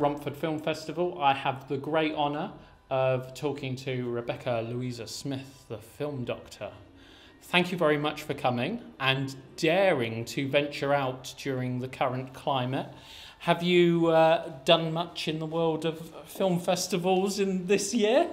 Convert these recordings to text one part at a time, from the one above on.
Romford Film Festival. I have the great honour of talking to Rebekah Louisa Smith, the film doctor. Thank you very much for coming and daring to venture out during the current climate. Have you uh, done much in the world of film festivals in this year?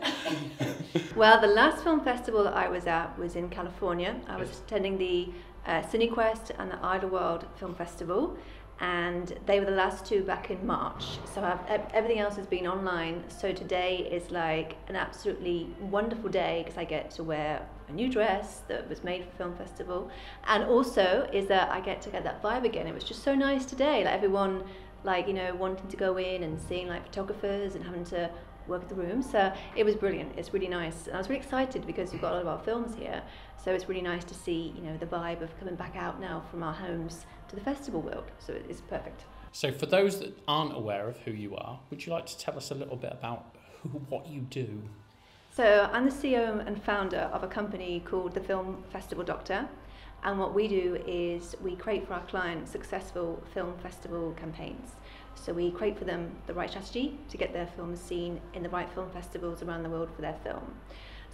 well, the last film festival that I was at was in California. I was attending the uh, CineQuest and the Idyllwild Film Festival, and they were the last two back in March. So I've, everything else has been online. So today is like an absolutely wonderful day because I get to wear a new dress that was made for film festival, and also is that I get to get that vibe again. It was just so nice today, like everyone, like you know, wanting to go in and seeing like photographers and having to work at the room. So it was brilliant. It's really nice. And I was really excited because we've got a lot of our films here. So it's really nice to see, you know, the vibe of coming back out now from our homes to the festival world. So it's perfect. So for those that aren't aware of who you are, would you like to tell us a little bit about who, what you do? So I'm the CEO and founder of a company called the Film Festival Doctor. And what we do is we create for our clients successful film festival campaigns. So we create for them the right strategy to get their films seen in the right film festivals around the world for their film.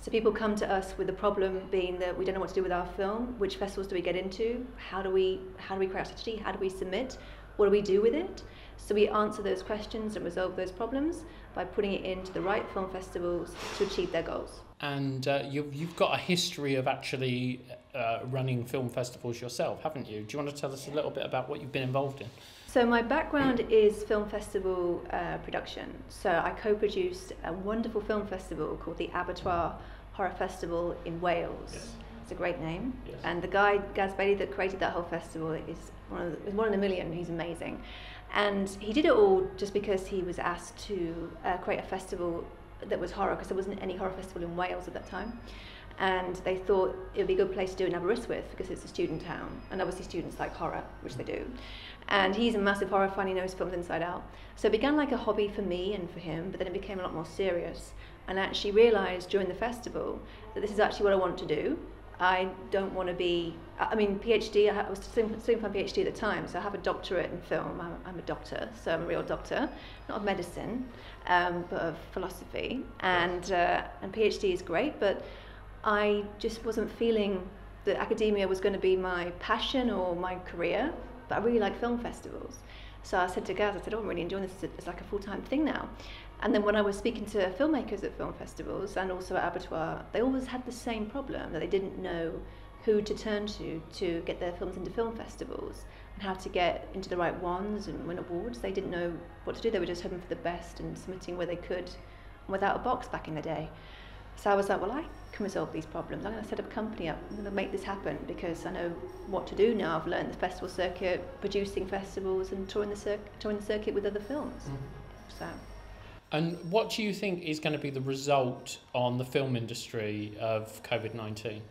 So people come to us with the problem being that we don't know what to do with our film. Which festivals do we get into? How do we how do we create a strategy? How do we submit? What do we do with it? So we answer those questions and resolve those problems by putting it into the right film festivals to achieve their goals. And uh, you've, you've got a history of actually uh, running film festivals yourself, haven't you? Do you want to tell us a little bit about what you've been involved in? So my background is film festival uh, production. So I co-produced a wonderful film festival called the Abertoir Horror Festival in Wales. Yes. It's a great name. Yes. And the guy, Gaz Bailey, that created that whole festival is one of the, one in a million. He's amazing. And he did it all just because he was asked to uh, create a festival that was horror, because there wasn't any horror festival in Wales at that time. And they thought it would be a good place to do in Aberystwyth because it's a student town. And obviously, students like horror, which they do. And he's a massive horror fan, he knows films inside out. So it began like a hobby for me and for him, but then it became a lot more serious. And I actually realised during the festival that this is actually what I want to do. I don't want to be, I mean, PhD, I was for my PhD at the time, so I have a doctorate in film. I'm, I'm a doctor, so I'm a real doctor, not of medicine, um, but of philosophy. And, uh, and PhD is great, but I just wasn't feeling that academia was going to be my passion or my career, but I really like film festivals. So I said to Gaz, I said, oh, I'm really enjoying this It's like a full-time thing now. And then when I was speaking to filmmakers at film festivals and also at Abertoir, they always had the same problem that they didn't know who to turn to to get their films into film festivals and how to get into the right ones and win awards. They didn't know what to do. They were just hoping for the best and submitting where they could without a box back in the day. So I was like, well, I can resolve these problems. I'm going to set up a company up. I'm going to make this happen because I know what to do now. I've learned the festival circuit, producing festivals and touring the, cir- touring the circuit with other films. Mm. So. And what do you think is going to be the result on the film industry of COVID 19?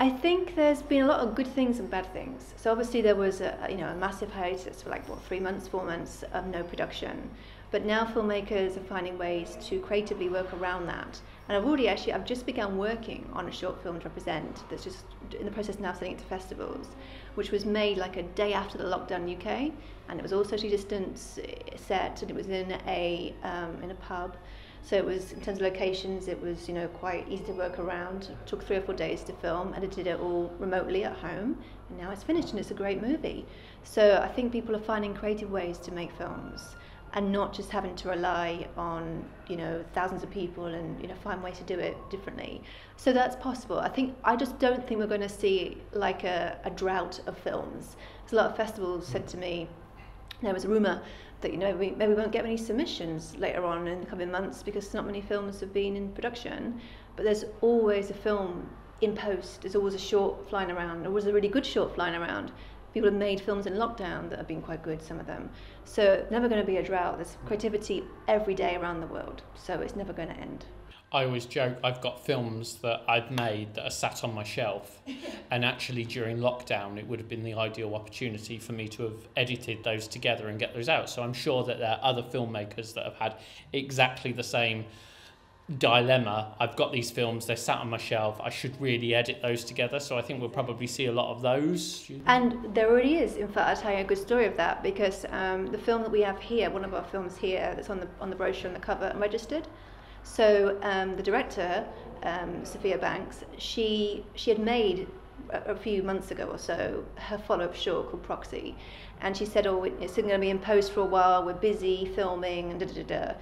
I think there's been a lot of good things and bad things. So obviously there was a you know a massive hiatus for like what three months, four months of no production. But now filmmakers are finding ways to creatively work around that. And I've already actually I've just begun working on a short film to represent that's just in the process now sending it to festivals, which was made like a day after the lockdown UK and it was all socially distanced set and it was in a um, in a pub. So it was in terms of locations it was you know quite easy to work around. It took three or four days to film edited it all remotely at home. And now it's finished and it's a great movie. So I think people are finding creative ways to make films and not just having to rely on you know thousands of people and you know find ways to do it differently so that's possible i think i just don't think we're going to see like a, a drought of films There's a lot of festivals said to me there was a rumour that you know we maybe won't get many submissions later on in the coming months because not many films have been in production. But there's always a film in post. There's always a short flying around. There was a really good short flying around. People have made films in lockdown that have been quite good, some of them. So never going to be a drought. There's mm. creativity every day around the world. So it's never going to end. I always joke I've got films that I've made that are sat on my shelf, and actually during lockdown, it would have been the ideal opportunity for me to have edited those together and get those out. So I'm sure that there are other filmmakers that have had exactly the same dilemma. I've got these films, they're sat on my shelf. I should really edit those together. So I think we'll probably see a lot of those. And there already is. In fact, I'll tell you a good story of that because um, the film that we have here, one of our films here, that's on the on the brochure and the cover, registered. So um, the director, um, Sophia Banks, she she had made a, a few months ago or so her follow-up short called Proxy, and she said, "Oh, it's going to be in post for a while. We're busy filming and da da da."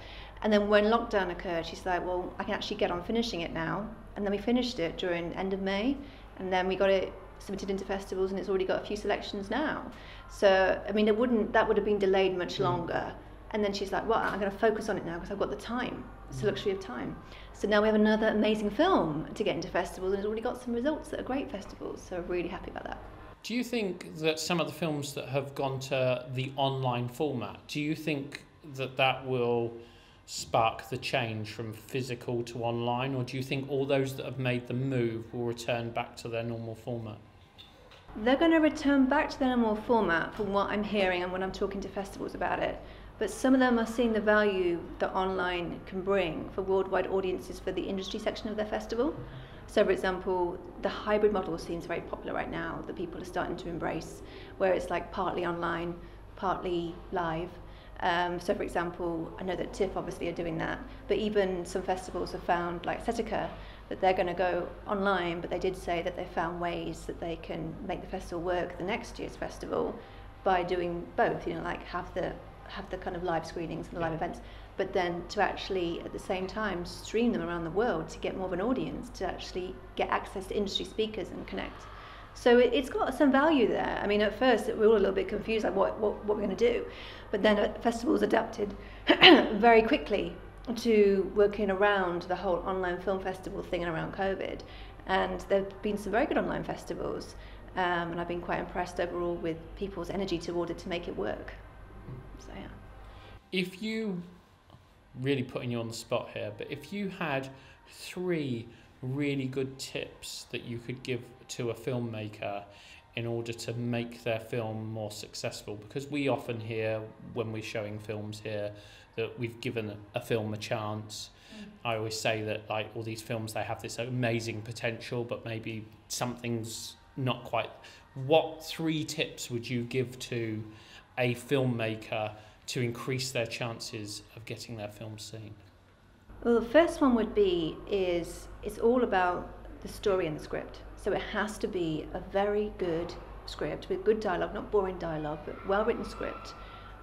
And then when lockdown occurred, she's like, "Well, I can actually get on finishing it now." And then we finished it during end of May, and then we got it submitted into festivals, and it's already got a few selections now. So I mean, it wouldn't that would have been delayed much mm. longer. And then she's like, "Well, I'm going to focus on it now because I've got the time." It's the luxury of time. So now we have another amazing film to get into festivals, and it's already got some results that are great festivals. So I'm really happy about that. Do you think that some of the films that have gone to the online format, do you think that that will spark the change from physical to online, or do you think all those that have made the move will return back to their normal format? They're going to return back to their normal format from what I'm hearing and when I'm talking to festivals about it but some of them are seeing the value that online can bring for worldwide audiences for the industry section of their festival. So, for example, the hybrid model seems very popular right now that people are starting to embrace, where it's like partly online, partly live. Um, so, for example, I know that TIFF obviously are doing that, but even some festivals have found, like Setica, that they're going to go online, but they did say that they found ways that they can make the festival work the next year's festival by doing both, you know, like have the have the kind of live screenings and the live events, but then to actually at the same time stream them around the world to get more of an audience, to actually get access to industry speakers and connect. So it, has got some value there. I mean, at first we were all a little bit confused, like what what, what we're going to do, but then uh, festivals adapted very quickly to working around the whole online film festival thing and around COVID. And there have been some very good online festivals, um, and I've been quite impressed overall with people's energy toward it to make it work. So yeah. If you really putting you on the spot here, but if you had three really good tips that you could give to a filmmaker in order to make their film more successful because we often hear when we're showing films here that we've given a film a chance mm. I always say that like all these films they have this amazing potential but maybe something's not quite what three tips would you give to a filmmaker to increase their chances of getting their film seen? Well, the first one would be is it's all about the story and the script. So it has to be a very good script with good dialogue, not boring dialogue, but well written script.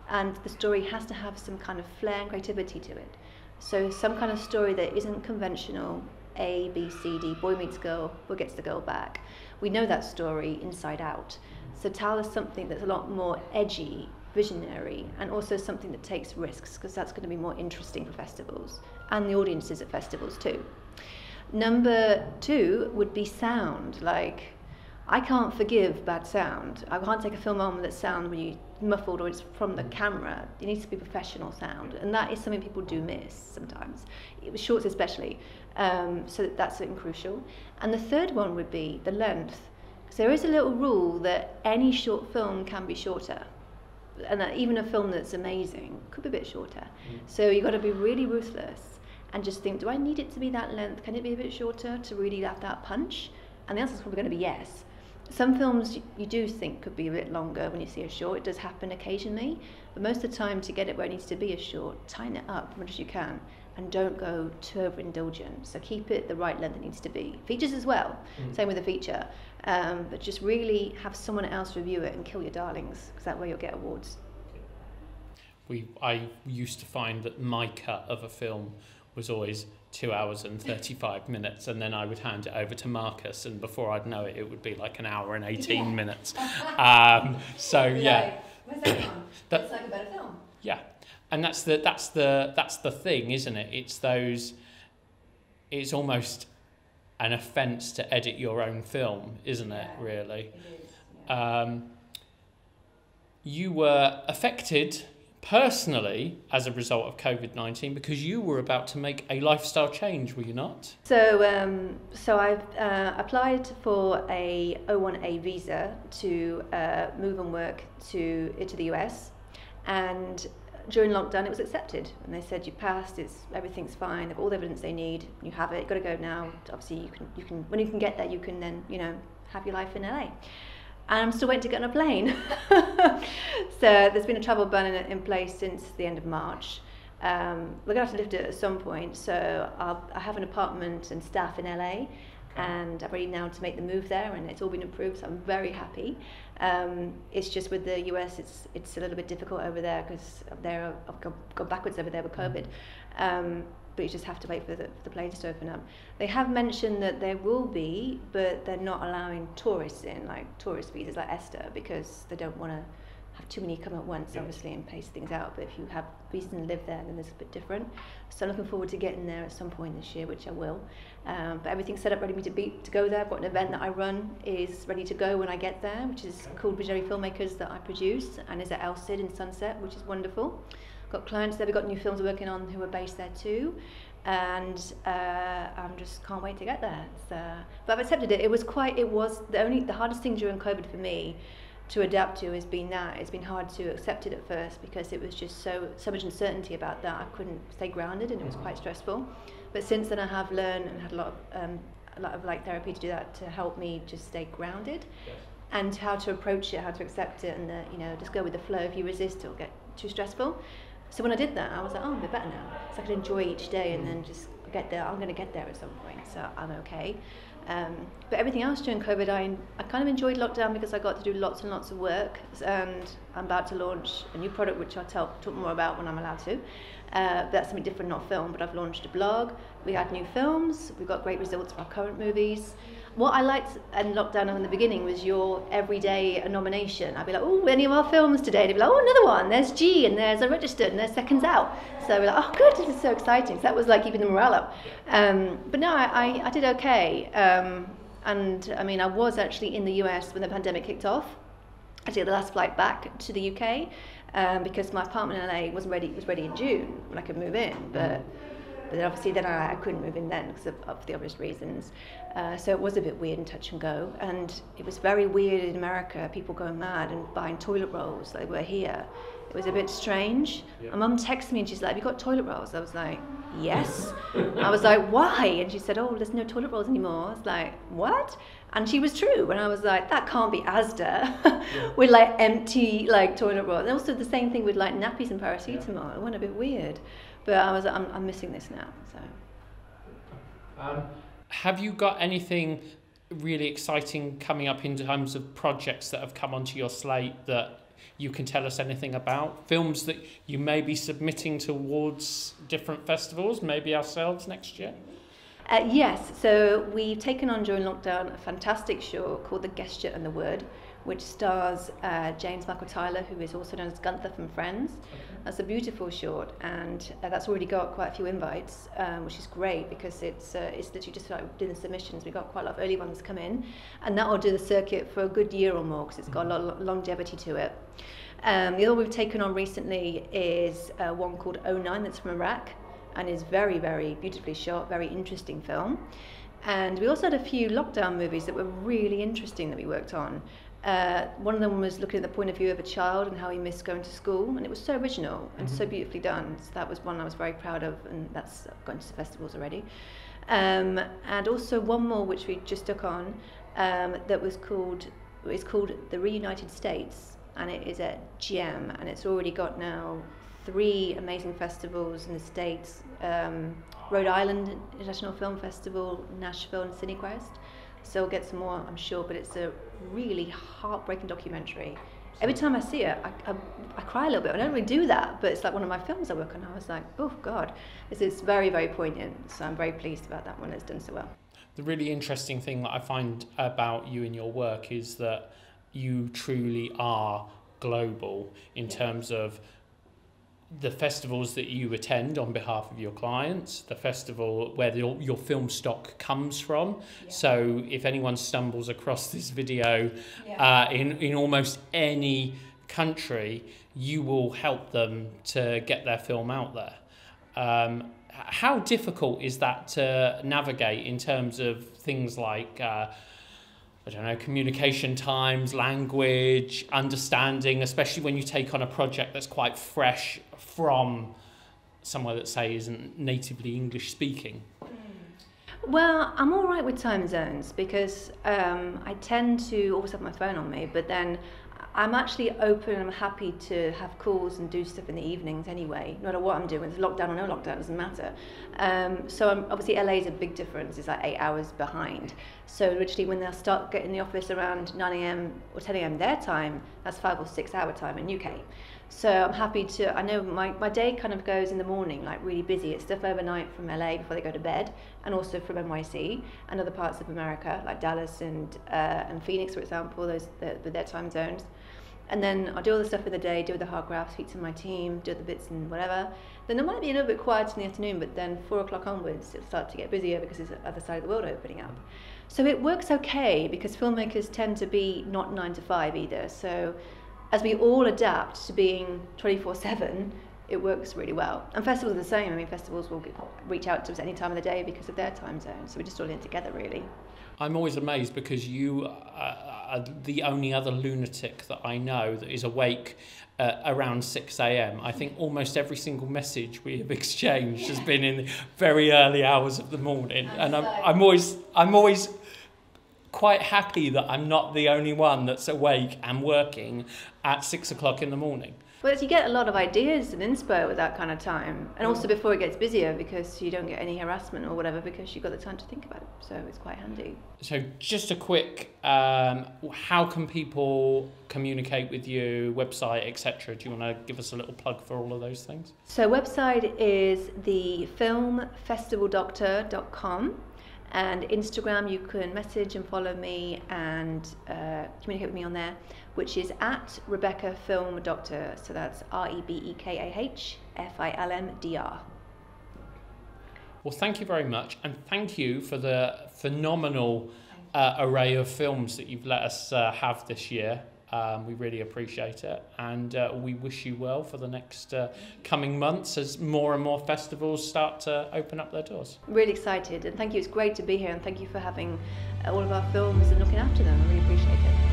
And the story has to have some kind of flair and creativity to it. So some kind of story that isn't conventional, A, B, C, D, boy meets girl, boy gets the girl back. We know that story inside out. So tell us something that's a lot more edgy, visionary, and also something that takes risks, because that's going to be more interesting for festivals and the audiences at festivals too. Number two would be sound. Like, I can't forgive bad sound. I can't take a film on that sound when you muffled or it's from the camera. It needs to be professional sound, and that is something people do miss sometimes. Shorts especially, um, so that's something crucial. And the third one would be the length. So there is a little rule that any short film can be shorter. And that even a film that's amazing could be a bit shorter. Mm. So you've got to be really ruthless and just think, do I need it to be that length? Can it be a bit shorter to really have that punch? And the answer is probably going to be yes. Some films you do think could be a bit longer when you see a short. It does happen occasionally. But most of the time, to get it where it needs to be a short, tighten it up as much as you can and don't go too overindulgent. So keep it the right length it needs to be. Features as well, mm. same with the feature. Um, but just really have someone else review it and kill your darlings, because that way you'll get awards. We, I used to find that my cut of a film was always two hours and 35 minutes, and then I would hand it over to Marcus, and before I'd know it, it would be like an hour and 18 yeah. minutes. Um, so, yeah. Where's that? That's like a better film. Yeah and that's the that's the that's the thing, isn't it? It's those. It's almost an offence to edit your own film, isn't it? Really. It is, yeah. um, you were affected personally as a result of COVID 19 because you were about to make a lifestyle change, were you not? So, um, so I've uh, applied for a O1A visa to uh, move and work to, to the US. And during lockdown, it was accepted, and they said you passed. It's everything's fine. They've all the evidence they need. You have it. You've got to go now. Obviously, you can. You can. When you can get there, you can then you know have your life in LA. And I'm still waiting to get on a plane. so there's been a travel ban in, in place since the end of March. Um, we're going to have to lift it at some point. So I'll, I have an apartment and staff in LA, and I'm ready now to make the move there, and it's all been approved. So I'm very happy. Um, it's just with the US, it's it's a little bit difficult over there because they're I've gone, gone backwards over there with COVID. Um, but you just have to wait for the, for the planes to open up. They have mentioned that there will be, but they're not allowing tourists in, like tourist visas like ESTA, because they don't want to have too many come at once, yeah. obviously, and pace things out. But if you have reason to live there, then it's a bit different. So I'm looking forward to getting there at some point this year, which I will. Um, but everything's set up ready to be to go there. I've got an event that I run is ready to go when I get there, which is okay. called Visionary Filmmakers that I produce, and is at El Cid in Sunset, which is wonderful. Got clients there. We've got new films working on who are based there too and uh, I'm just can't wait to get there. So, but I've accepted it. It was quite. It was the only the hardest thing during COVID for me to adapt to has been that. It's been hard to accept it at first because it was just so so much uncertainty about that. I couldn't stay grounded, and it was quite stressful. But since then, I have learned and had a lot of um, a lot of like therapy to do that to help me just stay grounded. Yes. And how to approach it, how to accept it, and the, you know, just go with the flow. If you resist, it'll get too stressful. So when I did that, I was like, oh, I'm a bit better now. So I could enjoy each day and then just get there. I'm going to get there at some point, so I'm okay. Um, but everything else during COVID, I, I kind of enjoyed lockdown because I got to do lots and lots of work. And I'm about to launch a new product, which I'll tell, talk more about when I'm allowed to. Uh, that's something different, not film, but I've launched a blog. We had new films. We've got great results for our current movies what I liked in lockdown in the beginning was your everyday nomination. I'd be like, oh, any of our films today? They'd be like, oh, another one. There's G, and there's a registered, and there's seconds out. So we're like, oh, good, this is so exciting. So that was like keeping the morale up. Um, but no, I, I, I did okay. Um, and I mean, I was actually in the US when the pandemic kicked off. I took the last flight back to the UK um, because my apartment in LA wasn't ready. Was ready in June when I could move in, but but then obviously then I, I couldn't move in then because of, of the obvious reasons. Uh, so it was a bit weird and touch and go. And it was very weird in America, people going mad and buying toilet rolls like we're here. It was a bit strange. Yeah. My mum texted me and she's like, Have you got toilet rolls? I was like, Yes. I was like, Why? And she said, Oh, there's no toilet rolls anymore. I was like, What? And she was true. And I was like, That can't be Asda with like empty like toilet rolls. And also the same thing with like nappies and paracetamol. It went a bit weird. But I was, I'm, I'm missing this now. So. Um, have you got anything really exciting coming up in terms of projects that have come onto your slate that you can tell us anything about? Films that you may be submitting towards different festivals, maybe ourselves next year? Uh, yes, so we've taken on during lockdown a fantastic show called The Gesture and the Word, which stars uh, James Michael Tyler, who is also known as Gunther from Friends. Okay. That's a beautiful short, and uh, that's already got quite a few invites, um, which is great because it's uh, it's literally just like doing the submissions. We got quite a lot of early ones come in, and that will do the circuit for a good year or more because it's got a lot of longevity to it. Um, the other we've taken on recently is uh, one called 09 that's from Iraq and is very, very beautifully shot, very interesting film. And we also had a few lockdown movies that were really interesting that we worked on. Uh, one of them was looking at the point of view of a child and how he missed going to school, and it was so original and mm-hmm. so beautifully done. So that was one I was very proud of, and that's gone to festivals already. Um, and also one more which we just took on um, that was called it's called the Reunited States, and it is at GEM, and it's already got now three amazing festivals in the states: um, Rhode Island International Film Festival, Nashville, and CineQuest. So we'll get some more, I'm sure, but it's a really heartbreaking documentary. Every time I see it, I, I, I, cry a little bit. I don't really do that, but it's like one of my films I work on. I was like, oh God, it's, it's very, very poignant. So I'm very pleased about that one. It's done so well. The really interesting thing that I find about you and your work is that you truly are global in terms of the festivals that you attend on behalf of your clients, the festival where your, your film stock comes from. Yeah. So if anyone stumbles across this video yeah. uh, in, in almost any country, you will help them to get their film out there. Um, how difficult is that to navigate in terms of things like uh, I don't know, communication times, language, understanding, especially when you take on a project that's quite fresh from somewhere that, say, isn't natively English speaking? Well, I'm all right with time zones because um, I tend to always have my phone on me, but then I'm actually open and I'm happy to have calls and do stuff in the evenings anyway, no matter what I'm doing. It's lockdown or no lockdown, doesn't matter. Um, so I'm, obviously LA is a big difference, it's like eight hours behind. So literally when they'll start getting the office around 9am or 10am their time, that's five or six hour time in UK. So I'm happy to, I know my, my day kind of goes in the morning, like really busy. It's stuff overnight from LA before they go to bed, and also from NYC and other parts of America, like Dallas and, uh, and Phoenix, for example, those the, their time zones. And then I'll do all the stuff in the day, do the hard graphs, speak to my team, do the bits and whatever. Then it might be a little bit quiet in the afternoon, but then four o'clock onwards, it'll start to get busier because it's the other side of the world opening up. So it works okay because filmmakers tend to be not nine to five either. So as we all adapt to being 24 7, it works really well. And festivals are the same. I mean, festivals will reach out to us any time of the day because of their time zone. So we're just all in together, really. I'm always amazed because you are the only other lunatic that I know that is awake uh, around 6 a.m. I think almost every single message we have exchanged has been in the very early hours of the morning, and I'm, I'm always I'm always quite happy that I'm not the only one that's awake and working at six o'clock in the morning. Well, you get a lot of ideas and inspo at that kind of time, and also before it gets busier because you don't get any harassment or whatever because you've got the time to think about it. So it's quite handy. So, just a quick um, how can people communicate with you, website, etc.? Do you want to give us a little plug for all of those things? So, website is the filmfestivaldoctor.com and Instagram, you can message and follow me and uh, communicate with me on there, which is at Rebekah Film Doctor. So that's R E B E K A H F I L M D R. Well, thank you very much, and thank you for the phenomenal uh, array of films that you've let us uh, have this year. Um, we really appreciate it, and uh, we wish you well for the next uh, coming months as more and more festivals start to open up their doors. Really excited, and thank you. It's great to be here, and thank you for having all of our films and looking after them. I really appreciate it.